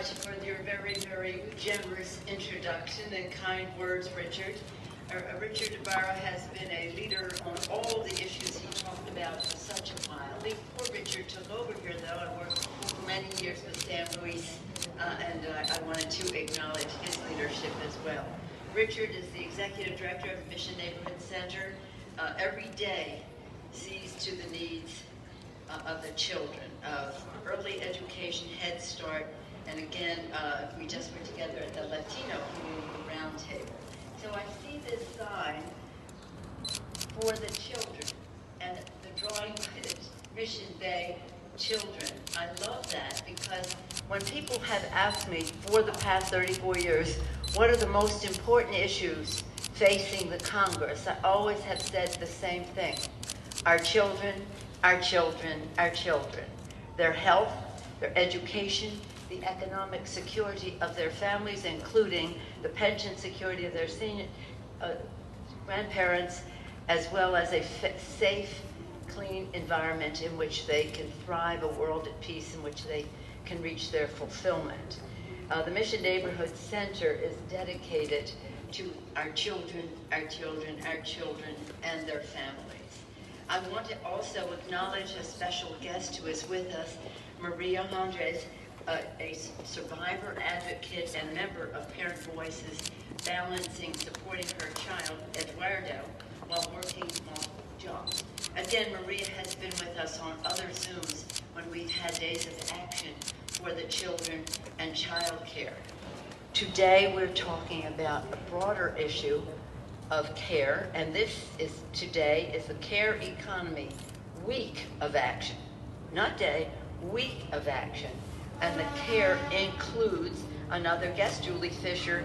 much for your very, very generous introduction and kind words, Richard. Uh, uh, Richard Ibarra has been a leader on all the issues he talked about for such a while. Before Richard took over here, though, I worked for many years with Sam Ruiz, uh, and uh, I wanted to acknowledge his leadership as well. Richard is the executive director of Mission Neighborhood Center. Uh, every day sees to the needs uh, of the children, of early education, Head Start, and again, uh, we just were together at the Latino Community Roundtable. So I see this sign for the children, and the drawing is Mission Bay Children. I love that because when people have asked me for the past 34 years, what are the most important issues facing the Congress, I always have said the same thing. Our children, our children, our children. Their health, their education, the economic security of their families, including the pension security of their senior uh, grandparents, as well as a safe, clean environment in which they can thrive, a world at peace in which they can reach their fulfillment. Uh, the Mission Neighborhood Center is dedicated to our children, our children, our children, and their families. I want to also acknowledge a special guest who is with us, Maria Andres, a survivor, advocate, and member of Parent Voices, balancing supporting her child, Eduardo, while working on jobs. Again, Maria has been with us on other Zooms when we've had days of action for the children and child care. Today, we're talking about a broader issue of care, and this is today is the Care Economy Week of Action. Not day, week of action. And the care includes another guest, Julie Fisher,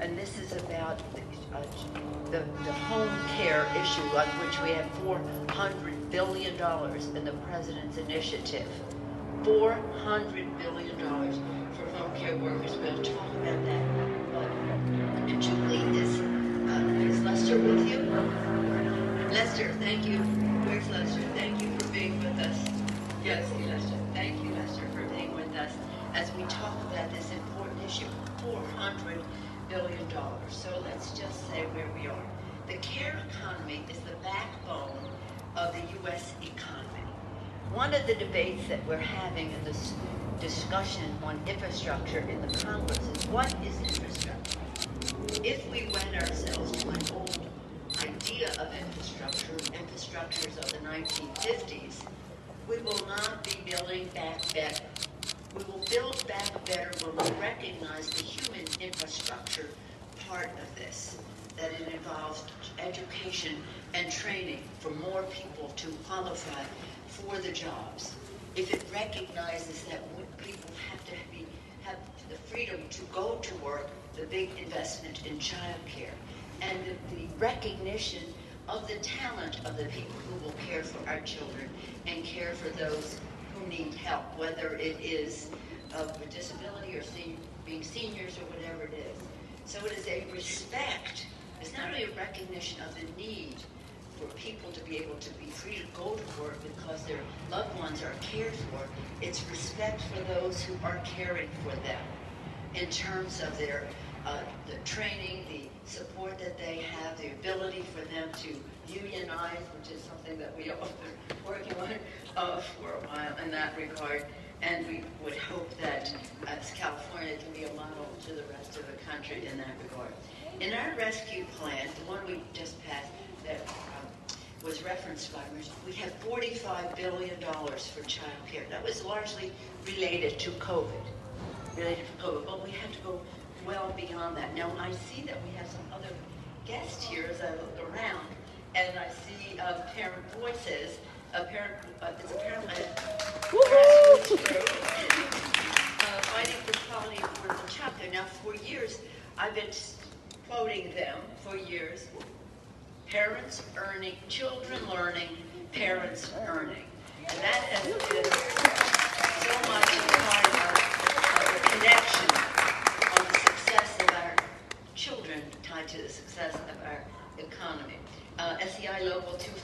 and this is about the, uh, the, the, home care issue on which we have $400 billion in the President's initiative. $400 billion for home care workers. We'll talk about that. And Julie is is Lester with you? Lester, thank you. Where's Lester? Thank you for being with us. Yes, Lester, for being with us as we talk about this important issue, $400 So let's just say where we are. The care economy is the backbone of the U.S. economy. One of the debates that we're having in this discussion on infrastructure in the Congress is what is infrastructure? if we wed ourselves to an old idea of infrastructure, infrastructures of the 1950s, we will not be building back better. We will build back better when we recognize the human infrastructure part of this, that it involves education and training for more people to qualify for the jobs. If it recognizes that people have to be, have the freedom to go to work the big investment in childcare and the, the recognition of the talent of the people who will care for our children and care for those who need help, whether it is uh, of a disability or being seniors or whatever it is. So it is a respect. It's not only a recognition of the need for people to be able to be free to go to work because their loved ones are cared for. It's respect for those who are caring for them in terms of their uh, the training, the support that they have, the ability for them to unionize, which is something that we have been working on uh, for a while in that regard. And we would hope that as California can be a model to the rest of the country in that regard. In our rescue plan, the one we just passed that um, was referenced by Rich, we have $45 billion for child care. That was largely related to COVID, related to COVID, but we have to go well beyond that. Now, I see that we have some other guests here as I look around, and I see uh, parent voices. A parent, uh, it's apparently a grassroots group uh, fighting for quality for the chapter. Now, for years, I've been quoting them for years. Parents earning, children learning, parents earning. And that has been so much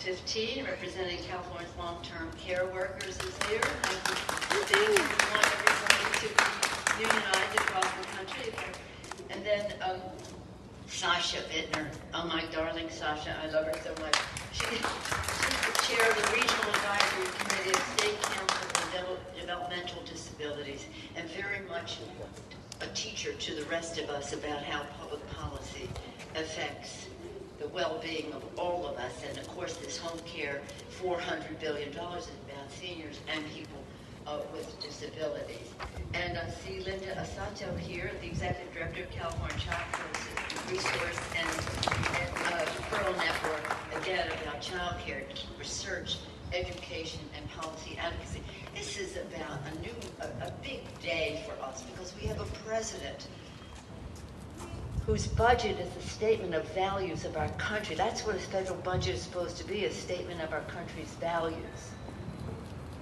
15, representing California's long-term care workers, is here. Thank want everybody to be unionized across the country. And then um, Sasha Bittner. Oh, my darling Sasha. I love her so much. She, she's the chair of the Regional Advisory Committee of State Council for Developmental Disabilities and very much a teacher to the rest of us about how public policy affects the well-being of all of us. And of course, this home care, $400 billion is about seniors and people uh, with disabilities. And I see Linda Asato here, the Executive Director of California Child Resource and, and uh, Pearl Network, again, about child care research, education, and policy advocacy. This is about a new, a, a big day for us because we have a president whose budget is a statement of values of our country. That's what a federal budget is supposed to be, a statement of our country's values.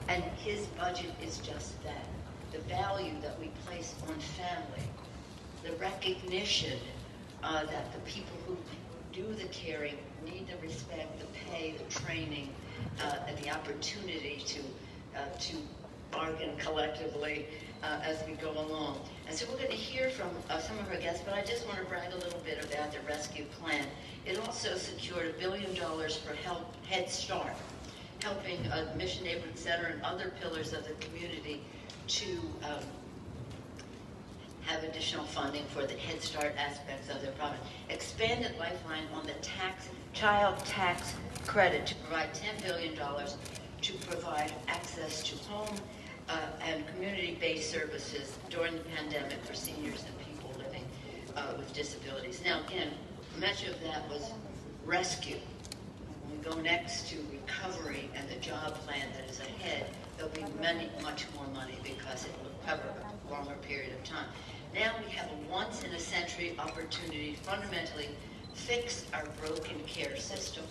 And his budget is just that, the value that we place on family, the recognition uh, that the people who do the caring need the respect, the pay, the training, uh, and the opportunity to, uh, to bargain collectively uh, as we go along. And so we're going to hear from uh, some of our guests, but I just want to brag a little bit about the rescue plan. It also secured a billion dollars for Help Head Start, helping uh, Mission Neighborhood Center and other pillars of the community to um, have additional funding for the Head Start aspects of their program. Expanded Lifeline on the tax, child tax credit to provide $10 billion to provide access to home uh, and community-based services during the pandemic for seniors and people living uh, with disabilities. Now, again, much of that was rescue. When we go next to recovery and the job plan that is ahead, there'll be many, much more money because it will cover a longer period of time. Now we have a once-in-a-century opportunity to fundamentally fix our broken care system.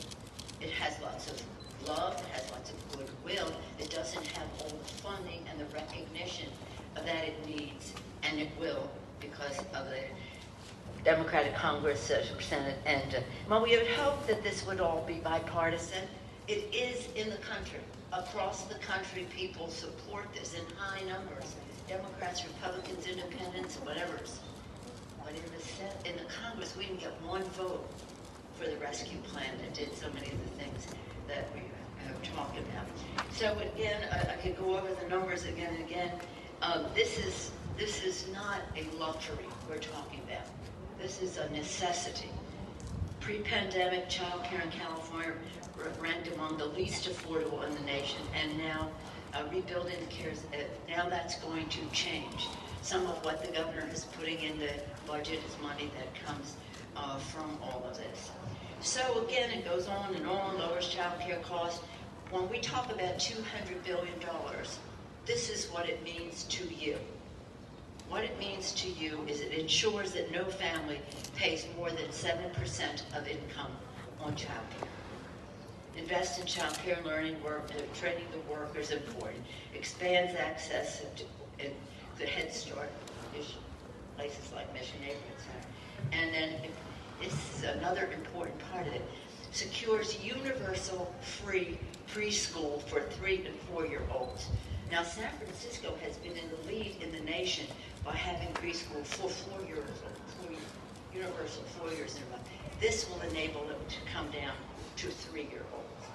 It has lots of love, it has lots of goodwill. It doesn't have all the funding and the recognition that it needs, and it will because of the Democratic Congress, uh, Senate, and uh, well, we would hope that this would all be bipartisan. It is in the country. Across the country, people support this in high numbers. Democrats, Republicans, Independents, whatever. But in the, Senate, in the Congress, we didn't get one vote for the rescue plan that did so many of the things that we talking about. So again, I, I could go over the numbers again and again. Um, this is this is not a luxury we're talking about. This is a necessity. Pre-pandemic child care in California ranked among the least affordable in the nation, and now uh, rebuilding the cares, uh, now that's going to change. Some of what the governor is putting in the budget is money that comes uh, from all of this. So again, it goes on and on, lowers child care costs. When we talk about $200 billion, this is what it means to you. What it means to you is it ensures that no family pays more than 7% of income on child care. Invest in child care learning, work, uh, training the workers important. Expands access to, the Head Start places like Mission Neighborhood Center. And then this is another important part of it. Secures universal free preschool for three and four-year-olds. Now, San Francisco has been in the lead in the nation by having preschool for four years four, universal four years and above. This will enable them to come down to three-year-olds.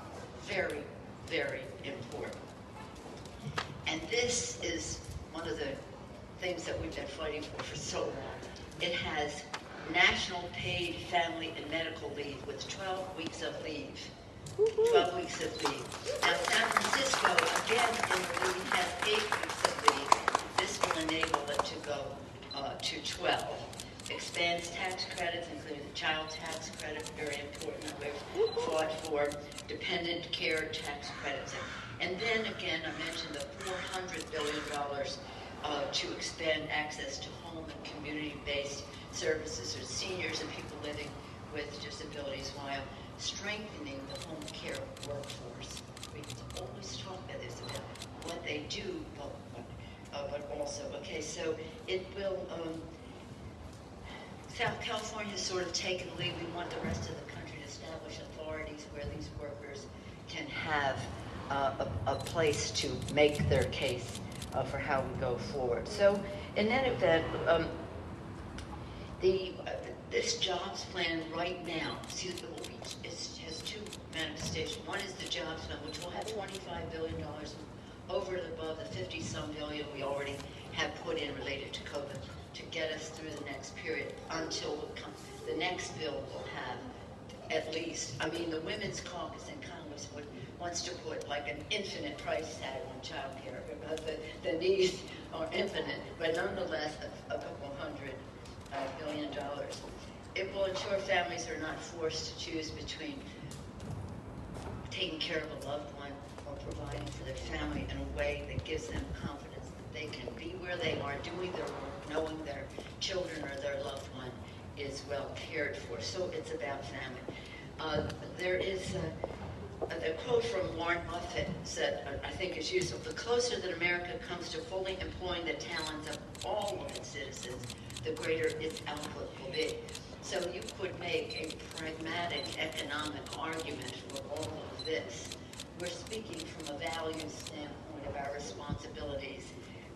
Very, very important. And this is one of the things that we've been fighting for for so long. It has national paid family and medical leave with 12 weeks of leave. 12 weeks of leave. Now San Francisco, again, in the lead, has eight weeks of leave. This will enable it to go uh, to 12. Expands tax credits, including the child tax credit, very important that we've fought for, dependent care tax credits. And then again, I mentioned the $400 billion uh, to expand access to home and community-based services for seniors and people living with disabilities while strengthening the home care workforce. We always talk about this, about what they do, but, uh, but also, okay, so it will, um, South California has sort of taken the lead. We want the rest of the country to establish authorities where these workers can have uh, a, a place to make their case uh, for how we go forward. So in that event, um, the, uh, this jobs plan right now, see, it be- has two manifestations. One is the jobs plan, which will have $25 billion over and above the 50-some billion we already have put in related to COVID to get us through the next period until the next bill will have at least, I mean, the Women's Caucus in Congress would, wants to put like an infinite price tag on childcare because the, the needs are infinite, but nonetheless, a, a couple hundred uh, billion dollars. It will ensure families are not forced to choose between taking care of a loved one or providing for their family in a way that gives them confidence that they can be where they are, doing their work, knowing their children or their loved one is well cared for. So it's about family. Uh, there is a, a quote from Warren Buffett said, uh, I think is useful, the closer that America comes to fully employing the talents of all of its citizens, the greater its output will be. So you could make a pragmatic economic argument for all of this. We're speaking from a value standpoint of our responsibilities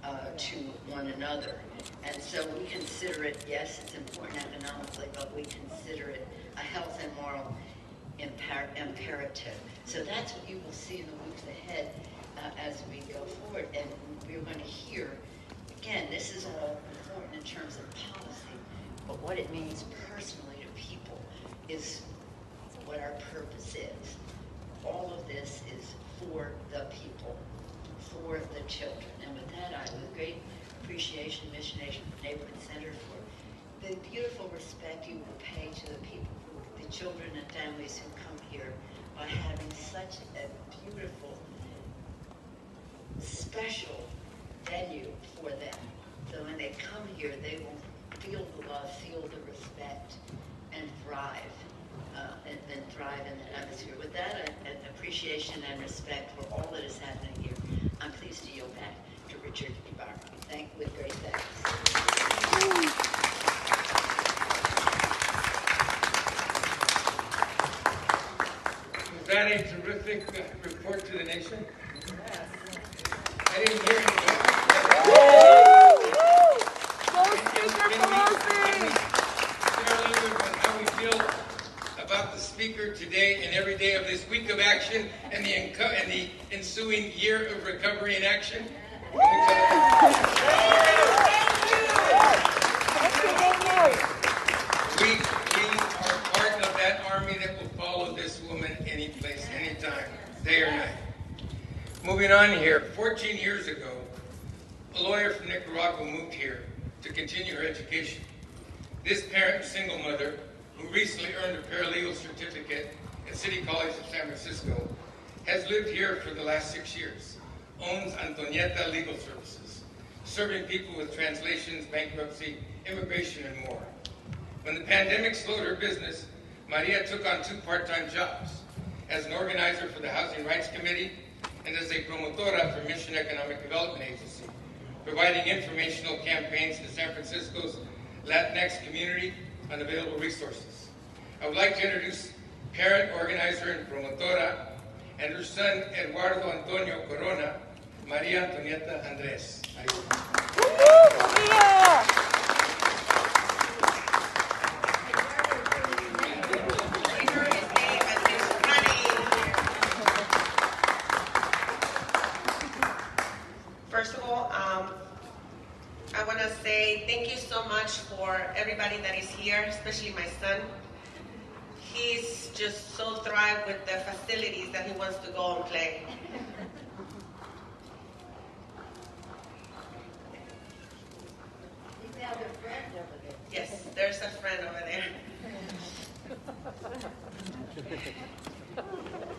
uh, to one another. And so we consider it, yes, it's important economically, but we consider it a health and moral imperative. So that's what you will see in the weeks ahead uh, as we go forward. And we're going to hear, again, this is all important in terms of policy, but what it means personally to people is what our purpose is. All of this is for the people, for the children. And with that, I, with great appreciation, Mission Nation Neighborhood Center for the beautiful respect you will pay to the people, the children and families who come here by having such a beautiful, special venue for them. So when they come here, they will feel the love, feel the respect, and thrive, uh, and, and thrive in that atmosphere. With that, an appreciation and respect for all that is happening here, I'm pleased to yield back to Richard Ibarra. Thank, you with great thanks. That a terrific report to the nation? I didn't hear anything. Can we- can we Share a little bit about how we feel about the speaker today and every day of this week of action and the, and the ensuing year of recovery and action? Can we tell- We, we are part of that army that will follow this woman any place, anytime, day or night. Moving on here, 14 years ago, a lawyer from Nicaragua moved here to continue her education. This parent, single mother, who recently earned a paralegal certificate at City College of San Francisco, has lived here for the last six years, owns Antonieta Legal Services, serving people with translations, bankruptcy, immigration, and more. When the pandemic slowed her business, Maria took on two part-time jobs as an organizer for the Housing Rights Committee and as a promotora for Mission Economic Development Agency, providing informational campaigns to San Francisco's Latinx community on available resources. I would like to introduce parent, organizer, and promotora, and her son, Eduardo Antonio Corona, Maria Antonieta Andres. First especially my son. He's just so thrived with the facilities that he wants to go and play. Yes, there's a friend over there.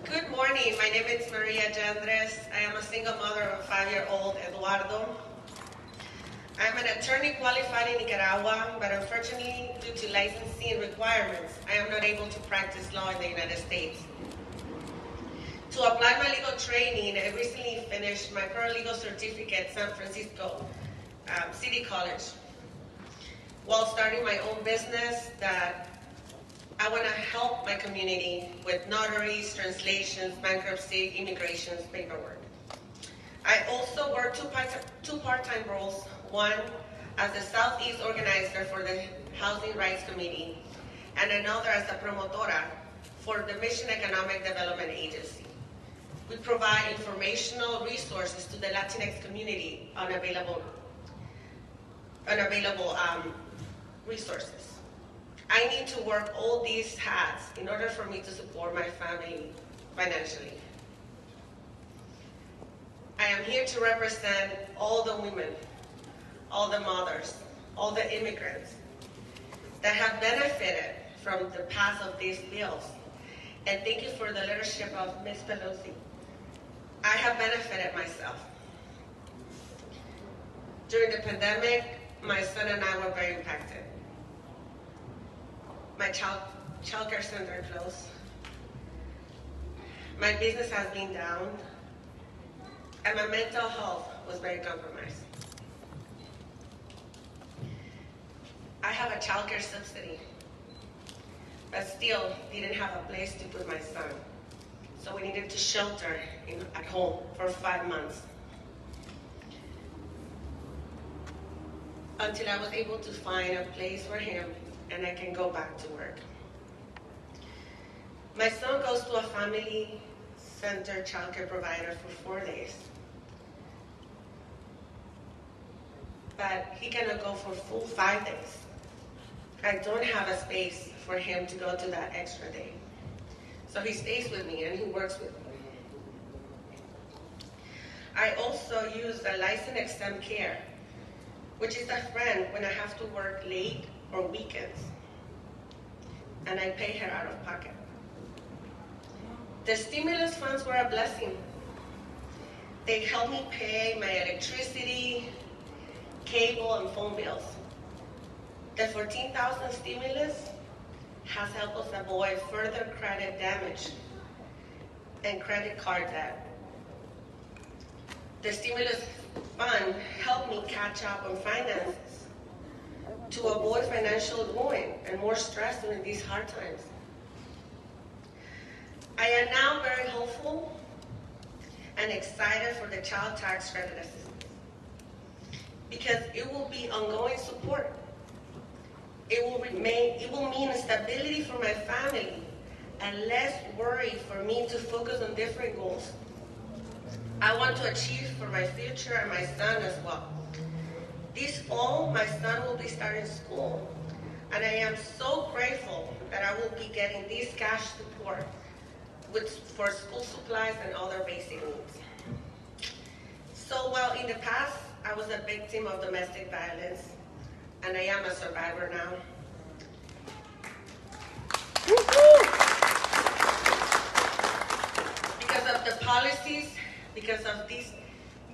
Good morning. My name is Maria Jandres. I am a single mother of a five-year-old Eduardo. An attorney qualified in Nicaragua, but unfortunately, due to licensing requirements, I am not able to practice law in the United States. To apply my legal training, I recently finished my paralegal certificate at San Francisco um, City College while starting my own business that I want to help my community with notaries, translations, bankruptcy, immigrations, paperwork. I also work two, part- two part-time roles, one as the Southeast organizer for the Housing Rights Committee, and another as the promotora for the Mission Economic Development Agency. We provide informational resources to the Latinx community on available, unavailable um, resources. I need to work all these hats in order for me to support my family financially. I am here to represent all the women, all the mothers, all the immigrants that have benefited from the pass of these bills. And thank you for the leadership of Ms. Pelosi. I have benefited myself. During the pandemic, my son and I were very impacted. My child childcare center closed. My business has been down, and my mental health was very compromised. I have a childcare subsidy, but still didn't have a place to put my son. So we needed to shelter in, at home for five months. Until I was able to find a place for him and I can go back to work. My son goes to a family center childcare provider for four days. But he cannot go for full five days. I don't have a space for him to go to that extra day. So he stays with me and he works with me. I also use the license exempt care, which is a friend when I have to work late or weekends. And I pay her out of pocket. The stimulus funds were a blessing. They helped me pay my electricity, cable, and phone bills. The 14,000 stimulus has helped us avoid further credit damage and credit card debt. The stimulus fund helped me catch up on finances to avoid financial ruin and more stress during these hard times. I am now very hopeful and excited for the child tax credit assistance because it will be ongoing support. It will remain, it will mean stability for my family and less worry for me to focus on different goals. I want to achieve for my future and my son as well. This fall, my son will be starting school, and I am so grateful that I will be getting this cash support with, for school supplies and other basic needs. So while in the past I was a victim of domestic violence, and I am a survivor now. Because of the policies, because of this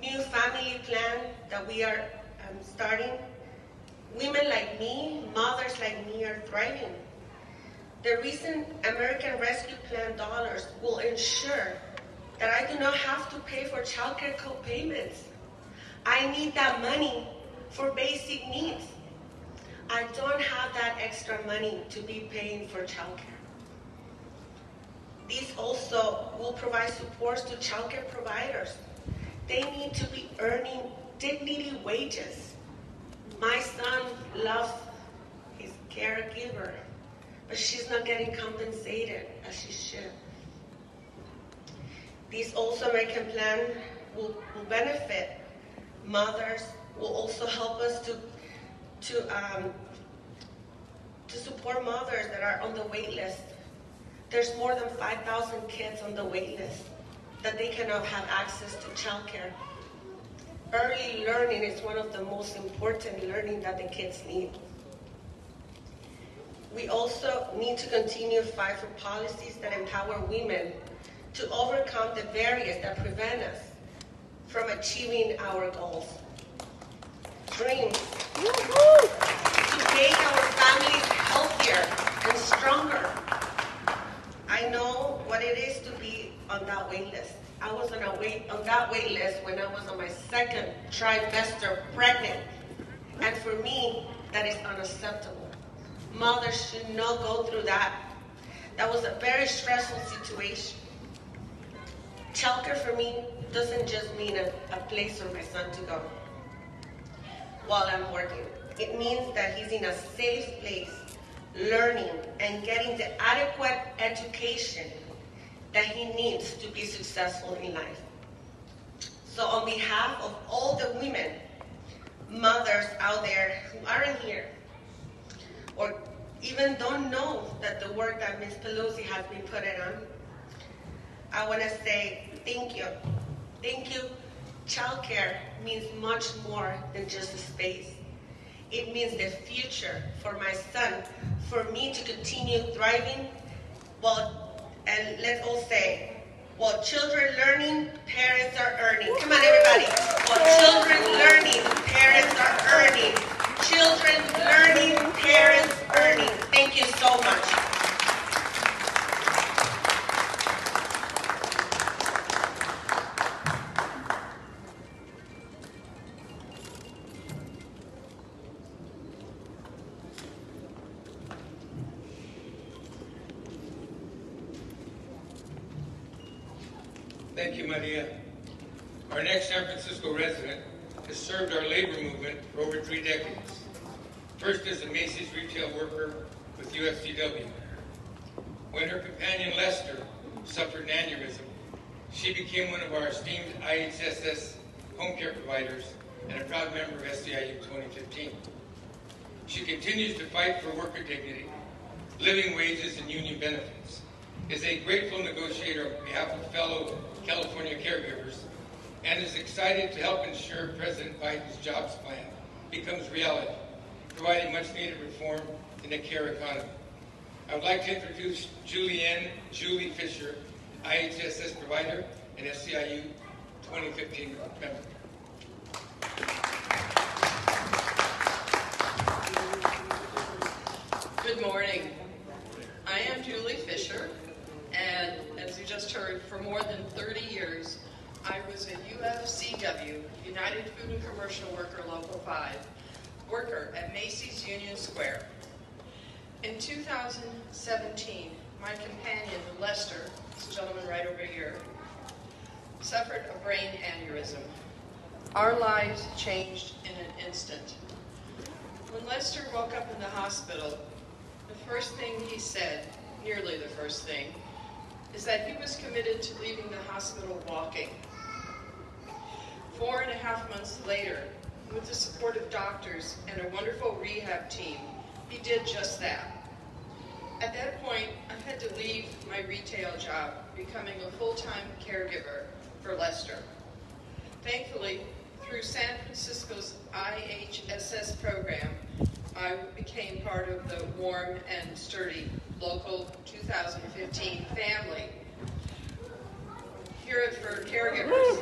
new family plan that we are um, starting, women like me, mothers like me are thriving. The recent American Rescue Plan dollars will ensure that I do not have to pay for childcare co-payments. I need that money for basic needs. I don't have that extra money to be paying for childcare. These also will provide supports to childcare providers. They need to be earning dignity wages. My son loves his caregiver, but she's not getting compensated as she should. These also American plan will, will benefit mothers, will also help us to to um, to support mothers that are on the wait list. There's more than 5,000 kids on the wait list that they cannot have access to childcare. Early learning is one of the most important learning that the kids need. We also need to continue fight for policies that empower women to overcome the barriers that prevent us from achieving our goals. Dreams to make our families healthier and stronger. I know what it is to be on that wait list. I was on a wait on that wait list when I was on my second trimester pregnant. And for me, that is unacceptable. Mothers should not go through that. That was a very stressful situation. Childcare for me doesn't just mean a, a place for my son to go while I'm working. It means that he's in a safe place, learning and getting the adequate education that he needs to be successful in life. So on behalf of all the women, mothers out there who aren't here, or even don't know that the work that Ms. Pelosi has been putting on, I want to say thank you. Thank you. Childcare means much more than just a space. It means the future for my son, for me to continue thriving. Well, and let's all say, while children learning, parents are earning. Come on, everybody. While children learning, parents are earning. Children learning, parents earning. Thank you so much. Member of SEIU 2015. She continues to fight for worker dignity, living wages, and union benefits. Is a grateful negotiator on behalf of fellow California caregivers and is excited to help ensure President Biden's jobs plan becomes reality, providing much needed reform in the care economy. I would like to introduce Julianne Julie Fisher, IHSS provider and SEIU 2015 member. Good morning. I am Julie Fisher, and as you just heard, for more than 30 years, I was a UFCW, United Food and Commercial Worker Local 5, worker at Macy's Union Square. In 2017, my companion, Lester, this gentleman right over here, suffered a brain aneurysm. Our lives changed in an instant. When Lester woke up in the hospital, the first thing he said, nearly the first thing, is that he was committed to leaving the hospital walking. Four and a half months later, with the support of doctors and a wonderful rehab team, he did just that. At that point, I had to leave my retail job, becoming a full-time caregiver for Lester. Thankfully, through San Francisco's IHSS program, I became part of the warm and sturdy local 2015 family. Hear it for caregivers.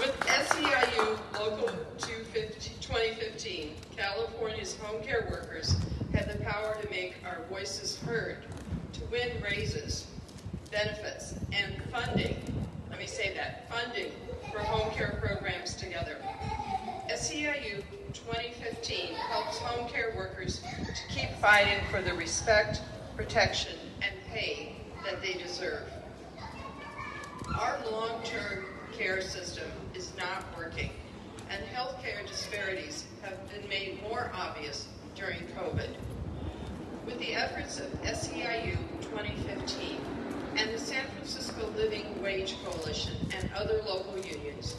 With SEIU Local 250 2015, California's home care workers had the power to make our voices heard, to win raises, benefits, and funding. Let me say that, funding for home care programs together. SEIU 2015 helps home care workers to keep fighting for the respect, protection, and pay that they deserve. Our long-term care system is not working, and healthcare disparities have been made more obvious during COVID. With the efforts of SEIU 2015 and the San Francisco Living Wage Coalition and other local unions,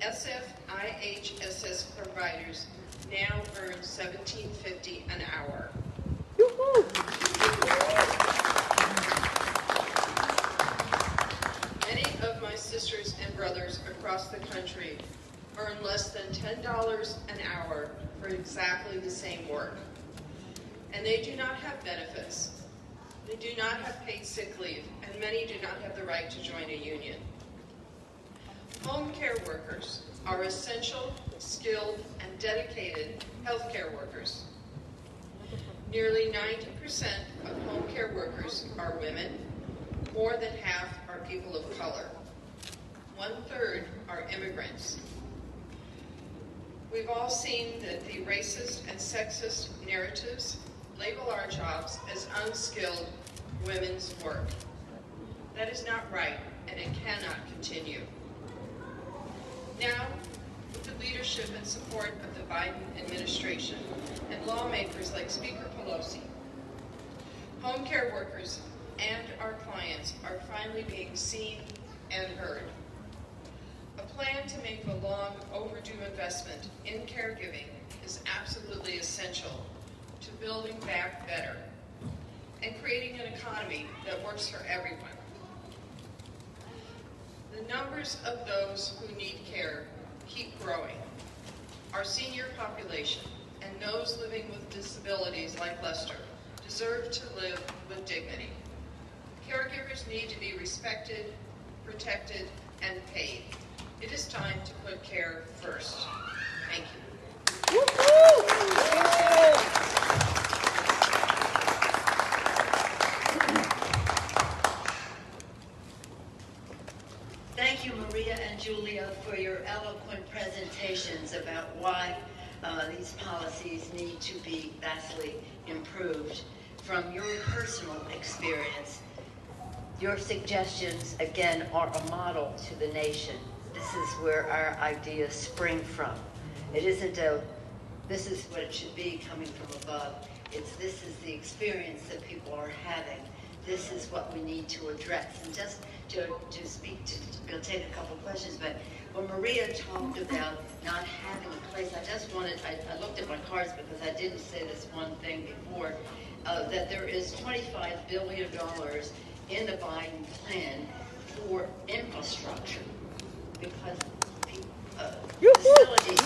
SF IHSS providers now earn $17.50 an hour. Many of my sisters and brothers across the country earn less than $10 an hour for exactly the same work. And they do not have benefits. They do not have paid sick leave, and many do not have the right to join a union. Home care workers are essential, skilled, and dedicated healthcare workers. Nearly 90% of home care workers are women. More than half are people of color. One third are immigrants. We've all seen that the racist and sexist narratives label our jobs as unskilled women's work. That is not right, and it cannot continue. Now, with the leadership and support of the Biden administration and lawmakers like Speaker Pelosi, home care workers and our clients are finally being seen and heard. A plan to make the long overdue investment in caregiving is absolutely essential to building back better and creating an economy that works for everyone. The numbers of those who need care keep growing. Our senior population and those living with disabilities like Lester deserve to live with dignity. Caregivers need to be respected, protected, and paid. It is time to put care first. Thank you. Thank you, Maria and Julia, for your eloquent presentations why uh, these policies need to be vastly improved. From your personal experience, your suggestions, again, are a model to the nation. This is where our ideas spring from. It isn't a, this is what it should be coming from above. It's this is the experience that people are having. This is what we need to address. And just to, to speak to, we'll take a couple questions, but when Maria talked about not having a place, I just wanted, I, I looked at my cards because I didn't say this one thing before, uh, that there is $25 billion in the Biden plan for infrastructure because uh, facilities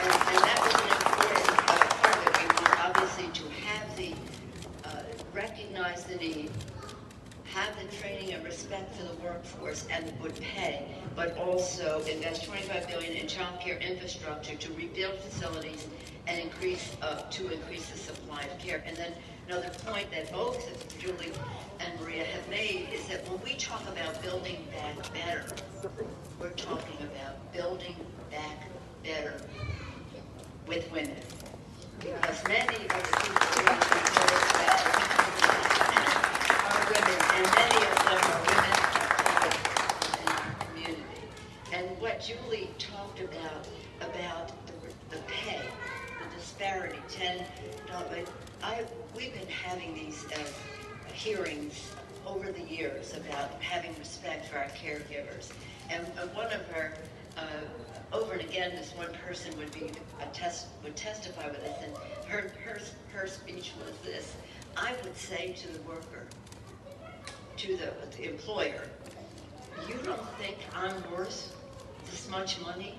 and, and that was an important uh, part of it. We want obviously to have the, uh, recognize the need, have the training for the workforce and good pay, but also invest 25 billion in child care infrastructure to rebuild facilities and increase, uh, to increase the supply of care. And then another point that both Julie and Maria have made is that when we talk about building back better, we're talking about building back better with women. Because many of the people referred are women, and many of them are women in our community. And what Julie talked about, about the, the pay, the disparity, ten, dollars. I, we've been having these uh, hearings over the years about having respect for our caregivers. And uh, one of our, uh, over and again, this one person would be a test, would testify with us, and her, her, her speech was this, I would say to the worker, to the, the employer, you don't think I'm worth this much money?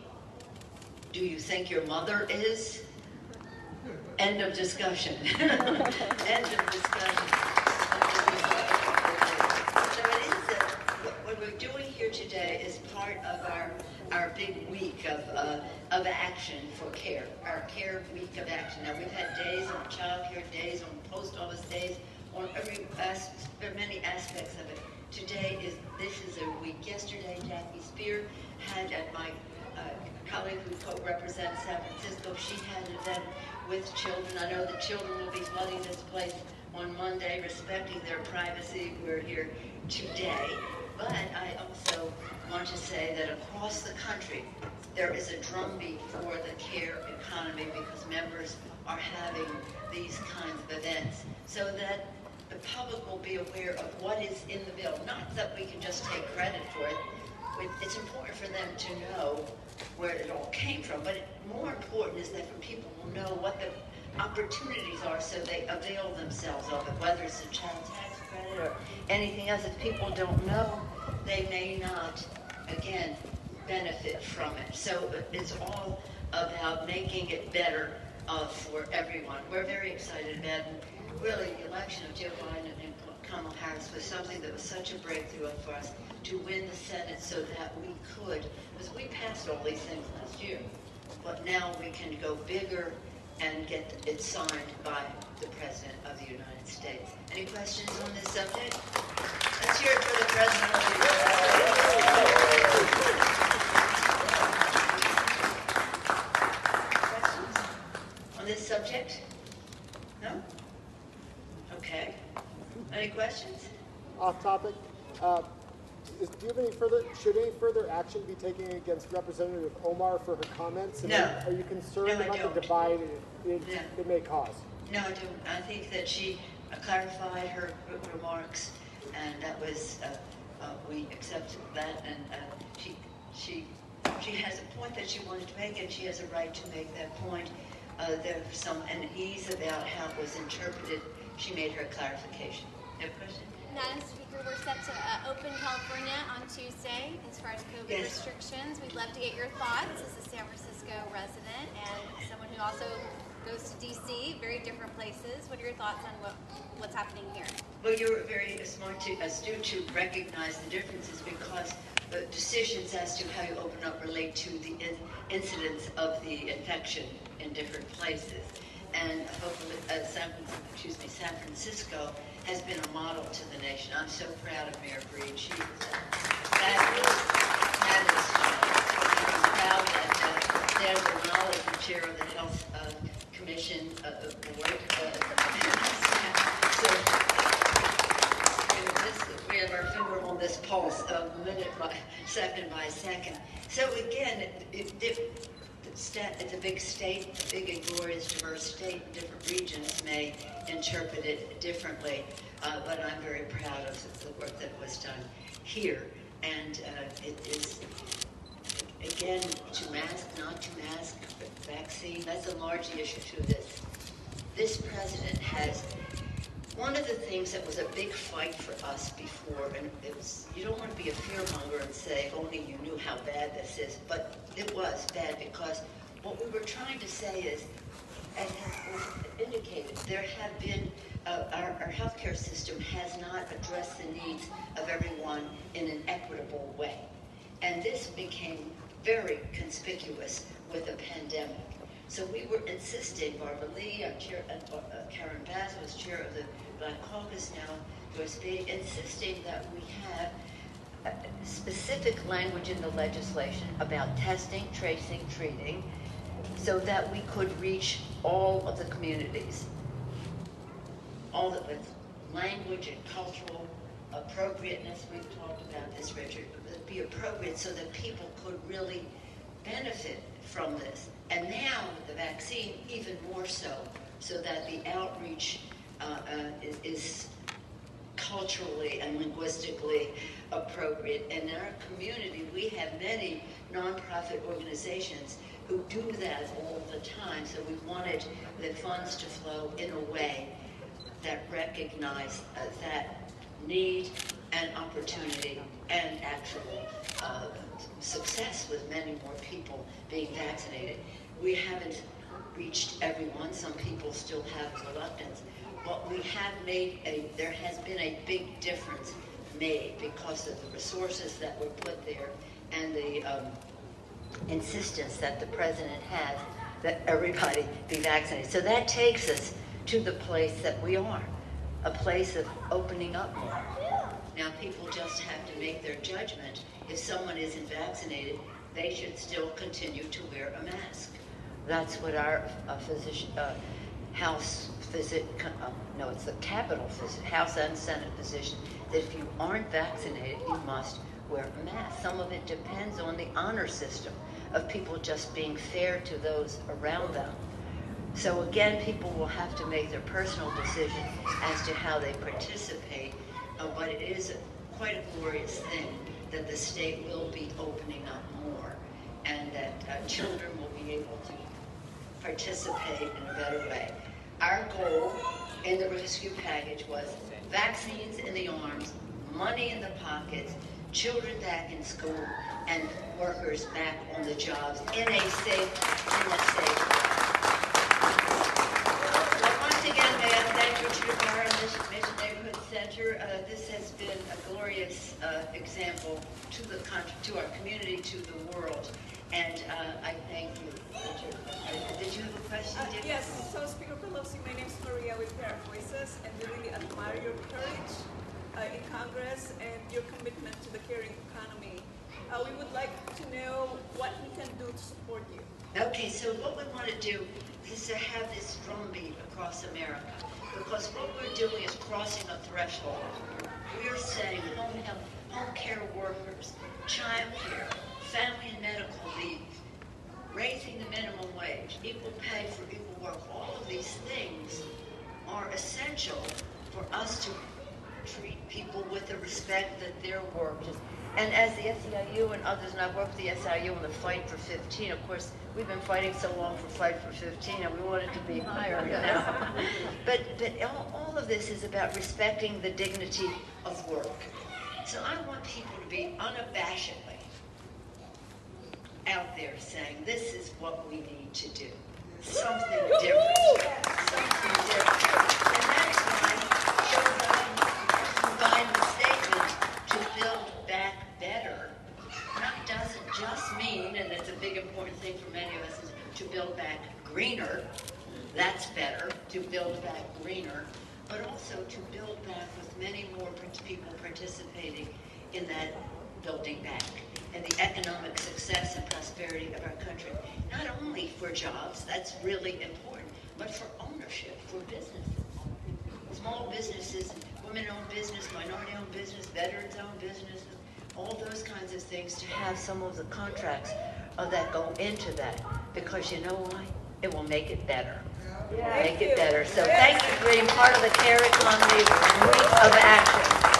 Do you think your mother is? End of discussion. End of discussion. So it is, we're doing here today is part of our, our big week of, uh, of action for care, our care week of action. Now, we've had days on child care, days on post office days, on every, as- there are many aspects of it. Today is, this is a week. Yesterday, Jackie Speier had at my uh, colleague who co-represents San Francisco, she had an event with children. I know the children will be flooding this place on Monday, respecting their privacy. We're here today. But I also want to say that across the country, there is a drumbeat for the care economy because members are having these kinds of events so that the public will be aware of what is in the bill. Not that we can just take credit for it. It- It's important for them to know where it all came from, but more important is that people will know what the opportunities are so they avail themselves of it, whether it's a child tax credit or anything else. If people don't know, they may not, again, benefit from it. So it's all about making it better uh, for everyone. We're very excited about. Really, the election of Joe Biden and Kamala Harris was something that was such a breakthrough for us to win the Senate so that we could, because we passed all these things last year, but now we can go bigger and get it signed by the President of the United States. Any questions on this subject? Let's hear it for the President of the United States. Questions on this subject? No? Okay. Any questions? questions? off topic. Uh, is, do you have any further? Should any further action be taken against Representative Omar for her comments? And No. Are, are you concerned No, about the divide it, it, No. it may cause? No, I don't. I think that she clarified her remarks, and that was, uh, uh, we accept that, and uh, she, she, she has a point that she wanted to make, and she has a right to make that point. Uh, There's some unease about how it was interpreted. She made her clarification. A question? Madam Speaker, we're set to uh, open California on Tuesday as far as COVID Yes. restrictions. We'd love to get your thoughts as a San Francisco resident and someone who also goes to DC, very different places. What are your thoughts on what, what's happening here? Well, you're very smart to, astute to recognize the differences because the decisions as to how you open up relate to the in- incidence of the infection in different places. And hopefully, uh, San, excuse me, San Francisco has been a model to the nation. I'm so proud of Mayor Breed. She is a fabulous, fabulous. I'm proud that uh, there's a knowledge the chair of the Health uh, Commission uh, uh, Board. Uh, so we have our finger on this pulse of minute by, second by second. So again, it, it, it's a big state, a big and glorious diverse state, different regions may interpret it differently, uh, but I'm very proud of the work that was done here. And uh, it is, again, to mask, not to mask, vaccine, that's a large issue to this. This president has one of the things that was a big fight for us before, and it was, you don't want to be a fearmonger and say, only you knew how bad this is, but it was bad because what we were trying to say is, as has indicated, there have been, uh, our, our healthcare system has not addressed the needs of everyone in an equitable way. And this became very conspicuous with the pandemic. So we were insisting, Barbara Lee, our chair, and uh, Karen Bass was chair of the Black Caucus now, Beatty, insisting that we have uh, specific language in the legislation about testing, tracing, treating, so that we could reach all of the communities. All the, with language and cultural appropriateness, we've talked about this, Richard, be appropriate so that people could really benefit from this. And now with the vaccine, even more so, so that the outreach uh, uh, is, is culturally and linguistically appropriate. And in our community, we have many nonprofit organizations who do that all the time. So we wanted the funds to flow in a way that recognize uh, that need and opportunity and actual uh, success with many more people being vaccinated. We haven't reached everyone. Some people still have reluctance. But we have made a, there has been a big difference made because of the resources that were put there and the um, insistence that the president has that everybody be vaccinated. So that takes us to the place that we are, a place of opening up more. Now, people just have to make their judgment. If someone isn't vaccinated, they should still continue to wear a mask. That's what our uh, physician, uh, House visit, uh, no, it's the Capitol visit, House and Senate position, that if you aren't vaccinated, you must wear a mask. Some of it depends on the honor system of people just being fair to those around them. So again, people will have to make their personal decision as to how they participate, uh, but it is quite a glorious thing that the state will be opening up more and that uh, children will be able to participate in a better way. Our goal in the rescue package was vaccines in the arms, money in the pockets, children back in school, and workers back on the jobs in a safe, in a safe way. Well, once again, may I thank Richard Ibarra and Mission Mission Neighborhood Center. Uh, this has been a glorious uh, example to the country, to our community, to the world. And uh, I thank you, Richard. Did you have a question, Uh, yes, so Speaker Pelosi, my name is Maria with Pair Voices, and we really admire your courage uh, in Congress and your commitment to the caring economy. Uh, we would like to know what we can do to support you. Okay, so what we want to do is to have this drumbeat across America. Because what we're doing is crossing a threshold. We're saying home health, home care workers, child care, family and medical leave, raising the minimum wage, equal pay for equal work, all of these things are essential for us to treat people with the respect that their work is. And as the SEIU and others, and I've worked with the SEIU on the fight for 15, of course, we've been fighting so long for fight for 15, and we want it to be higher now. But, but all, all of this is about respecting the dignity of work. So I want people to be unabashedly out there saying, this is what we need to do. Something different. Something different. And that's why Joe Biden combined the statement to build back better. That doesn't just mean, and it's a big important thing for many of us, is to build back greener. That's better, to build back greener, but also to build back with many more people participating in that building back and the economic success and prosperity of our country. Not only for jobs, that's really important, but for ownership, for businesses. Small businesses, women-owned business, minority-owned business, veterans-owned businesses, all those kinds of things to have some of the contracts of that go into that. Because you know why? It will make it better. Make it better. So thank you for being part of the care economy week of action.